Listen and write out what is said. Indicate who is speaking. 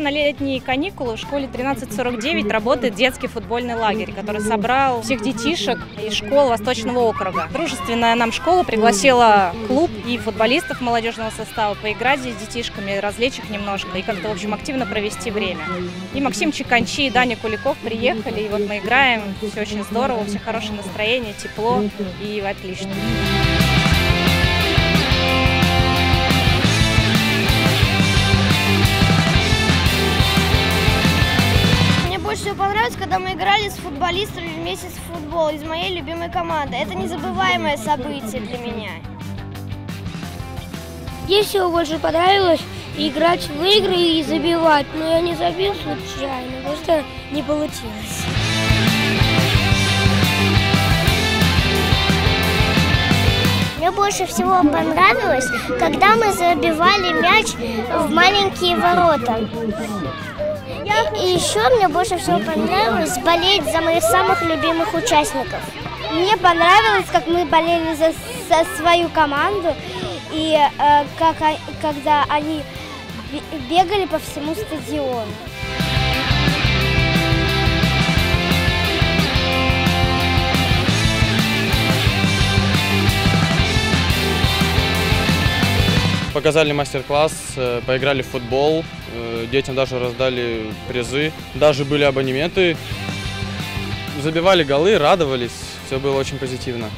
Speaker 1: на летние каникулы в школе 1349 работает детский футбольный лагерь, который собрал всех детишек из школ Восточного округа. Дружественная нам школа пригласила клуб и футболистов молодежного состава поиграть здесь с детишками, развлечь их немножко и как-то, в общем, активно провести время. И Максим Чеканчи и Даня Куликов приехали, и вот мы играем, все очень здорово, все хорошее настроение, тепло и отлично.
Speaker 2: Когда мы играли с футболистами вместе с футбол из моей любимой команды. Это незабываемое событие для меня.
Speaker 3: Мне всего больше понравилось играть в игры и забивать, но я не забил случайно, просто не получилось.
Speaker 2: Мне больше всего понравилось, когда мы забивали мяч в маленькие ворота. И еще мне больше всего понравилось болеть за моих самых любимых участников. Мне понравилось, как мы болели за, за свою команду и э, как, когда они бегали по всему стадиону.
Speaker 4: Показали мастер-класс, э, поиграли в футбол, э, детям даже раздали призы, даже были абонементы. Забивали голы, радовались, все было очень позитивно.